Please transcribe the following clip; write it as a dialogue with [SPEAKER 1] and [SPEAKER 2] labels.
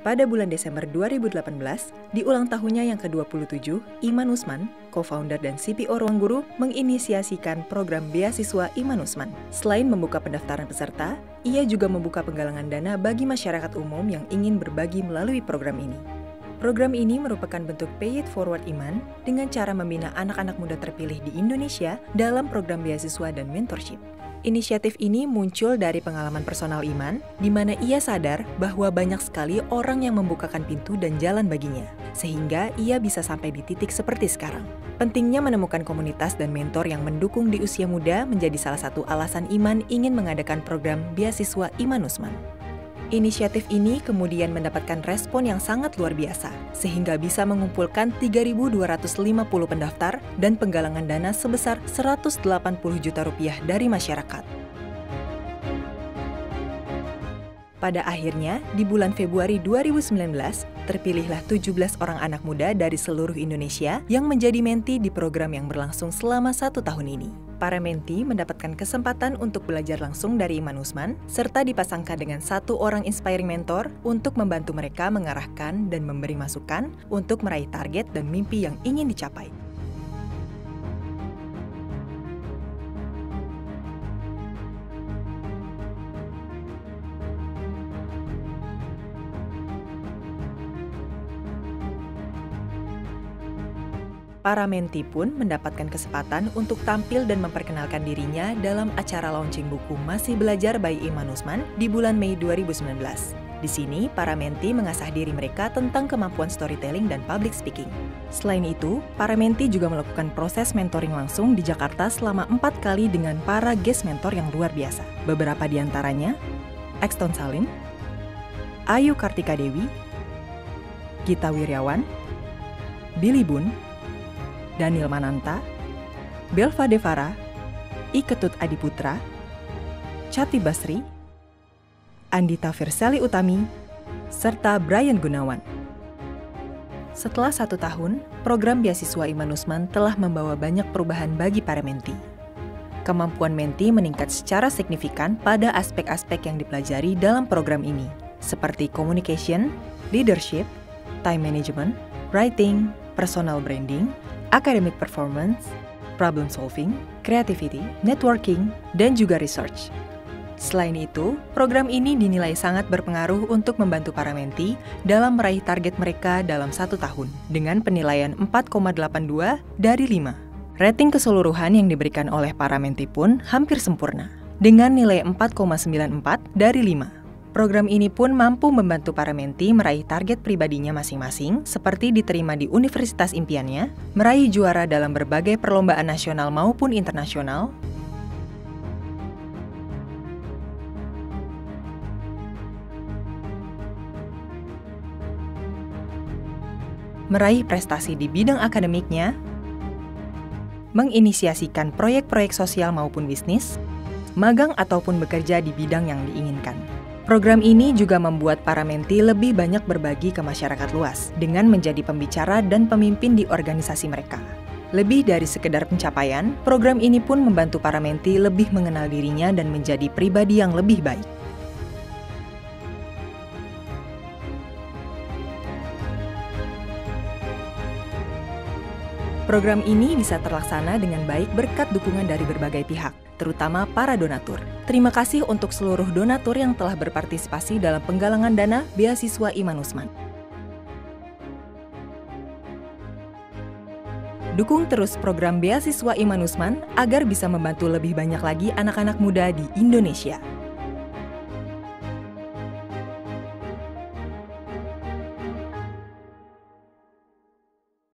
[SPEAKER 1] Pada bulan Desember 2018, di ulang tahunnya yang ke-27, Iman Usman, co-founder dan CPO Ruang Guru, menginisiasikan program beasiswa Iman Usman. Selain membuka pendaftaran peserta, ia juga membuka penggalangan dana bagi masyarakat umum yang ingin berbagi melalui program ini. Program ini merupakan bentuk Pay It Forward Iman dengan cara membina anak-anak muda terpilih di Indonesia dalam program beasiswa dan mentorship. Inisiatif ini muncul dari pengalaman personal Iman, di mana ia sadar bahwa banyak sekali orang yang membukakan pintu dan jalan baginya, sehingga ia bisa sampai di titik seperti sekarang. Pentingnya menemukan komunitas dan mentor yang mendukung di usia muda menjadi salah satu alasan Iman ingin mengadakan program beasiswa Iman Usman. Inisiatif ini kemudian mendapatkan respon yang sangat luar biasa, sehingga bisa mengumpulkan 3.250 pendaftar dan penggalangan dana sebesar 180 juta rupiah dari masyarakat. Pada akhirnya, di bulan Februari 2019, terpilihlah 17 orang anak muda dari seluruh Indonesia yang menjadi menti di program yang berlangsung selama satu tahun ini para menti mendapatkan kesempatan untuk belajar langsung dari Iman Usman, serta dipasangkan dengan satu orang inspiring mentor untuk membantu mereka mengarahkan dan memberi masukan untuk meraih target dan mimpi yang ingin dicapai. Para menti pun mendapatkan kesempatan untuk tampil dan memperkenalkan dirinya dalam acara launching buku Masih Belajar by Iman Usman di bulan Mei 2019. Di sini, para menti mengasah diri mereka tentang kemampuan storytelling dan public speaking. Selain itu, para menti juga melakukan proses mentoring langsung di Jakarta selama empat kali dengan para guest mentor yang luar biasa. Beberapa di antaranya, Exton Salim, Ayu Kartika Dewi, Gita Wiryawan, Billy Boon, Daniel Mananta, Belva Devara, Iketut Adiputra, Chati Basri, Andita Versali Utami, serta Brian Gunawan. Setelah satu tahun, program beasiswa Iman Usman telah membawa banyak perubahan bagi para menti. Kemampuan menti meningkat secara signifikan pada aspek-aspek yang dipelajari dalam program ini, seperti communication, leadership, time management, writing, personal branding, academic performance, problem solving, creativity, networking, dan juga research. Selain itu, program ini dinilai sangat berpengaruh untuk membantu para menti dalam meraih target mereka dalam satu tahun dengan penilaian 4,82 dari 5. Rating keseluruhan yang diberikan oleh para menti pun hampir sempurna dengan nilai 4,94 dari 5. Program ini pun mampu membantu para menti meraih target pribadinya masing-masing, seperti diterima di universitas impiannya, meraih juara dalam berbagai perlombaan nasional maupun internasional, meraih prestasi di bidang akademiknya, menginisiasikan proyek-proyek sosial maupun bisnis, magang ataupun bekerja di bidang yang diinginkan. Program ini juga membuat para menti lebih banyak berbagi ke masyarakat luas dengan menjadi pembicara dan pemimpin di organisasi mereka. Lebih dari sekedar pencapaian, program ini pun membantu para menti lebih mengenal dirinya dan menjadi pribadi yang lebih baik. Program ini bisa terlaksana dengan baik berkat dukungan dari berbagai pihak, terutama para donatur. Terima kasih untuk seluruh donatur yang telah berpartisipasi dalam penggalangan dana beasiswa Iman Usman. Dukung terus program beasiswa Iman Usman agar bisa membantu lebih banyak lagi anak-anak muda di Indonesia.